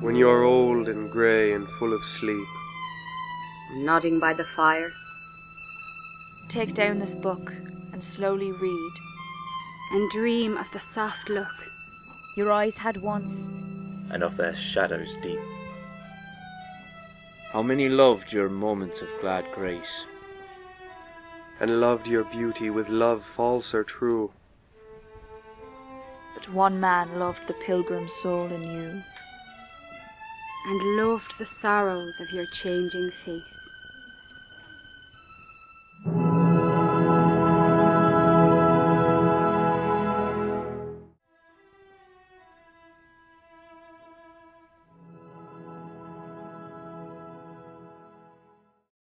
when you are old and grey and full of sleep, nodding by the fire, take down this book and slowly read, and dream of the soft look your eyes had once, and of their shadows deep. How many loved your moments of glad grace, and loved your beauty with love false or true. But one man loved the pilgrim soul in you, and loved the sorrows of your changing face.